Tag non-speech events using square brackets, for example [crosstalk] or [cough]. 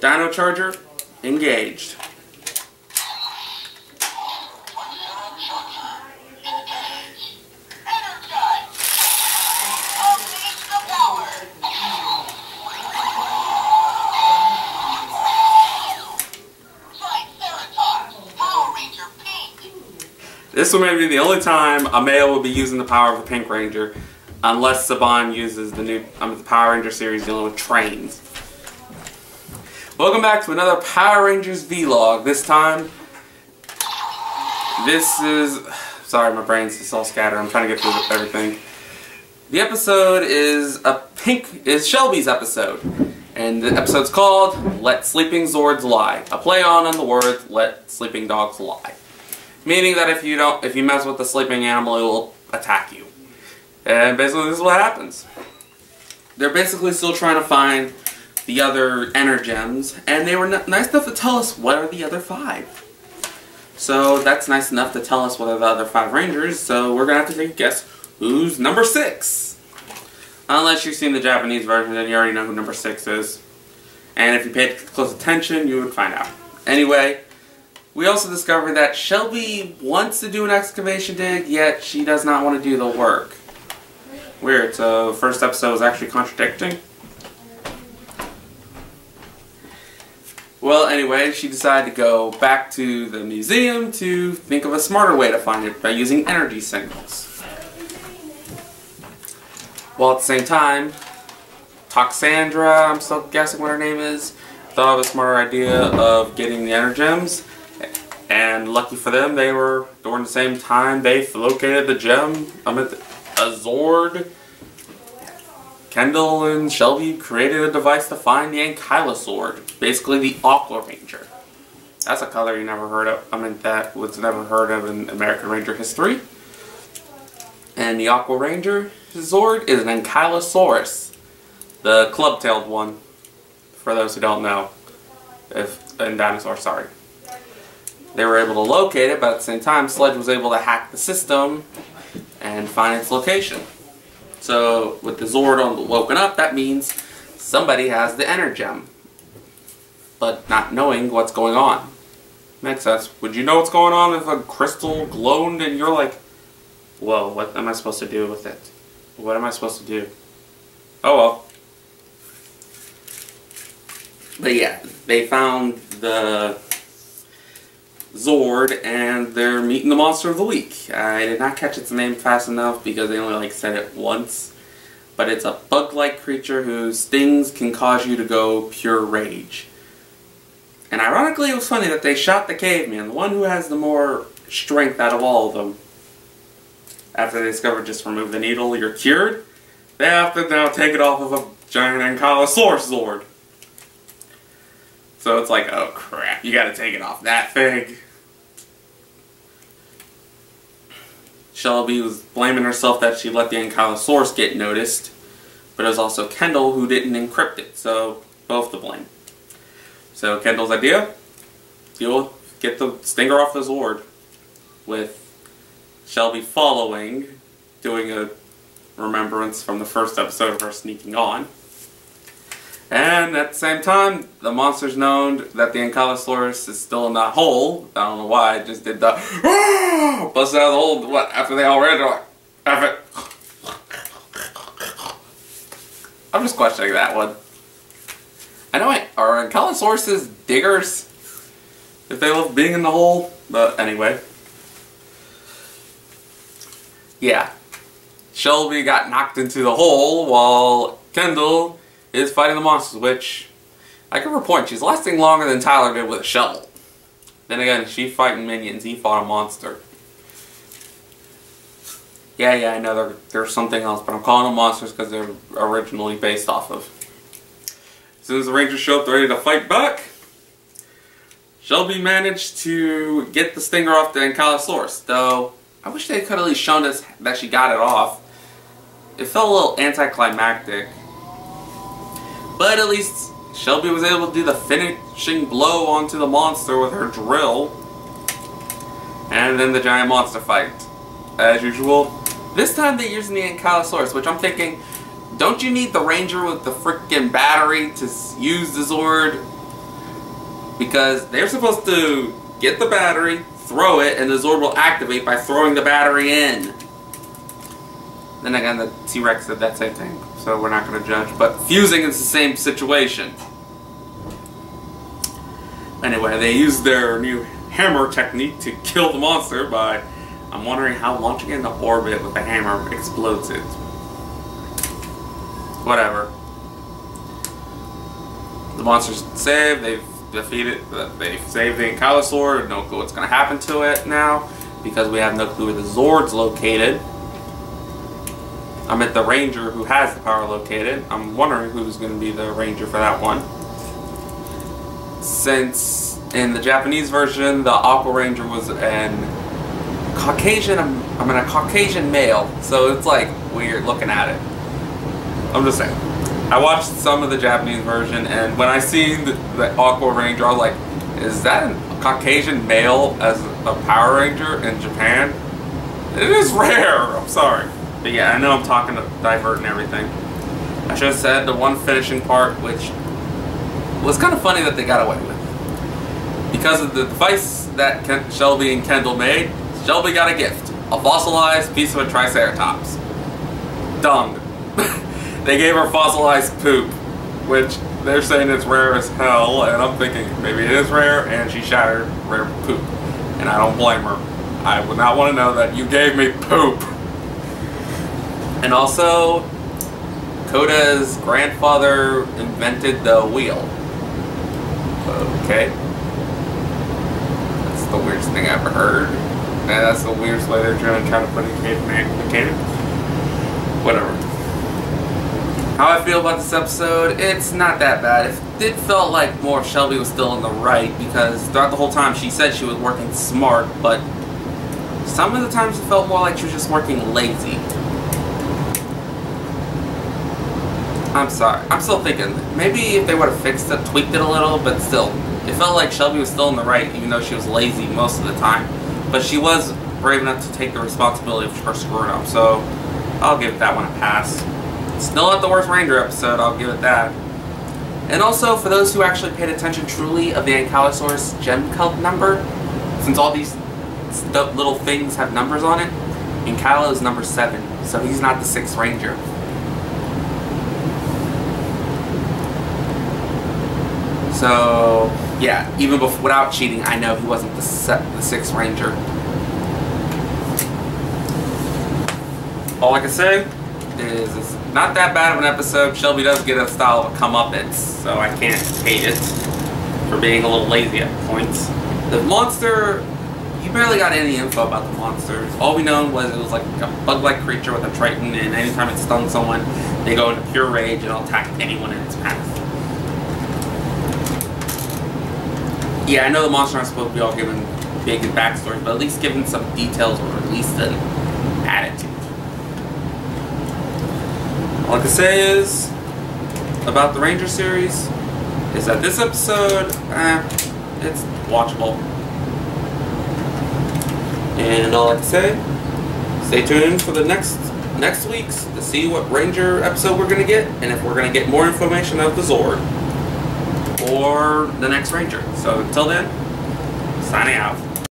Dino Charger engaged. This will maybe be the only time a male will be using the power of the Pink Ranger, unless Saban uses the new um, the Power Ranger series dealing with trains. Welcome back to another Power Rangers vlog. This time, this is sorry, my brain's just all scattered. I'm trying to get through everything. The episode is a pink is Shelby's episode, and the episode's called "Let Sleeping Zords Lie," a play on on the word "Let Sleeping Dogs Lie." Meaning that if you don't, if you mess with the sleeping animal, it will attack you. And basically this is what happens. They're basically still trying to find the other Energems, and they were nice enough to tell us what are the other five. So that's nice enough to tell us what are the other five Rangers, so we're gonna have to take a guess who's number six. Unless you've seen the Japanese version, then you already know who number six is. And if you paid close attention, you would find out. Anyway, we also discovered that Shelby wants to do an excavation dig, yet she does not want to do the work. Weird, so first episode was actually contradicting. Well, anyway, she decided to go back to the museum to think of a smarter way to find it by using energy signals. While at the same time, Toxandra, I'm still guessing what her name is, thought of a smarter idea of getting the Energems and lucky for them, they were, during the same time, they located the gem. The, a Zord. Kendall and Shelby created a device to find the Ankylo Zord, basically the Aqua Ranger. That's a color you never heard of. I mean, that was never heard of in American Ranger history. And the Aqua Ranger Zord is an Ankylosaurus, the club-tailed one, for those who don't know. If, and dinosaur, sorry. They were able to locate it, but at the same time, Sledge was able to hack the system and find its location. So, with the Zord on woken up, that means somebody has the Energem, but not knowing what's going on. Makes sense. Would you know what's going on if a crystal glowed and you're like, whoa, what am I supposed to do with it? What am I supposed to do? Oh well. But yeah, they found the Zord, and they're meeting the monster of the week. I did not catch its name fast enough because they only like said it once. But it's a bug-like creature whose stings can cause you to go pure rage. And ironically, it was funny that they shot the caveman, the one who has the more strength out of all of them. After they discovered just remove the needle, you're cured. They have to now take it off of a giant Ankylosaurus Zord. So it's like, oh crap, you gotta take it off that thing. Shelby was blaming herself that she let the Ankylosaurus get noticed, but it was also Kendall who didn't encrypt it, so both to blame. So Kendall's idea, you'll get the stinger off the Zord, with Shelby following, doing a remembrance from the first episode of her sneaking on. And at the same time, the monster's known that the Ankylosaurus is still in that hole. I don't know why, I just did the bust out of the hole, what, after they all ran, like, F it. I'm just questioning that one. I know it, are Ankylosauruses diggers? If they love being in the hole? But anyway. Yeah. Shelby got knocked into the hole while Kendall is fighting the monsters, which I give her a point. She's lasting longer than Tyler did with a shovel. Then again, she fighting minions. He fought a monster. Yeah, yeah, I know they're something else, but I'm calling them monsters because they're originally based off of. As soon as the Rangers show up, they're ready to fight back. Shelby managed to get the stinger off the Ankylosaurus, though I wish they could at least shown us that she got it off. It felt a little anticlimactic. But at least Shelby was able to do the finishing blow onto the monster with her drill. And then the giant monster fight. As usual. This time they're using the Ankylosaurus, which I'm thinking, don't you need the Ranger with the freaking battery to use the Zord? because they're supposed to get the battery, throw it, and the Zord will activate by throwing the battery in. Then again, the T-Rex did that same thing, so we're not going to judge. But fusing is the same situation. Anyway, they used their new hammer technique to kill the monster by, I'm wondering how launching it into orbit with a hammer explodes it. Whatever. The monster's saved, they've defeated, uh, they've saved the Ankylosaur, no clue what's going to happen to it now, because we have no clue where the Zord's located. I'm at the Ranger who has the power located. I'm wondering who's going to be the Ranger for that one. Since in the Japanese version, the Aqua Ranger was an Caucasian, um, I mean a Caucasian male, so it's like weird looking at it. I'm just saying. I watched some of the Japanese version, and when I seen the, the Aqua Ranger, I was like, is that a Caucasian male as a Power Ranger in Japan? It is rare, I'm sorry. But yeah, I know I'm talking to divert and everything. I should have said the one finishing part, which was kind of funny that they got away with. Because of the device that Ken Shelby and Kendall made, Shelby got a gift. A fossilized piece of a Triceratops. Dung. [laughs] they gave her fossilized poop, which they're saying it's rare as hell, and I'm thinking maybe it is rare, and she shattered rare poop. And I don't blame her. I would not want to know that you gave me poop. And also, Koda's grandfather invented the wheel. Okay. That's the weirdest thing I've ever heard. And that's the weirdest way they're trying to try to put a kid mechanic. Whatever. How I feel about this episode, it's not that bad. It, it felt like more Shelby was still in the right because throughout the whole time she said she was working smart, but some of the times it felt more like she was just working lazy. I'm sorry. I'm still thinking, maybe if they would have fixed it, tweaked it a little, but still. It felt like Shelby was still in the right, even though she was lazy most of the time. But she was brave enough to take the responsibility of her screwing up, so I'll give that one a pass. Still not the worst Ranger episode, I'll give it that. And also, for those who actually paid attention truly of the Ankylosaurus gem cult number, since all these little things have numbers on it, Ankylo is number 7, so he's not the 6th Ranger. So, yeah, even before, without cheating, I know he wasn't the, set, the sixth ranger. All I can say is it's not that bad of an episode. Shelby does get a style of a comeuppance, so I can't hate it for being a little lazy at points. The monster, you barely got any info about the monsters. All we know was it was like a bug-like creature with a triton, and anytime it stung someone, they go into pure rage and attack anyone in its path. Yeah, I know the monster aren't supposed to be all given big backstories, but at least given some details or at least an attitude. All I can say is about the Ranger series is that this episode, eh, it's watchable. And all I can say, stay tuned for the next next week's to see what Ranger episode we're gonna get, and if we're gonna get more information of the Zord or the next Ranger. So until then, signing out.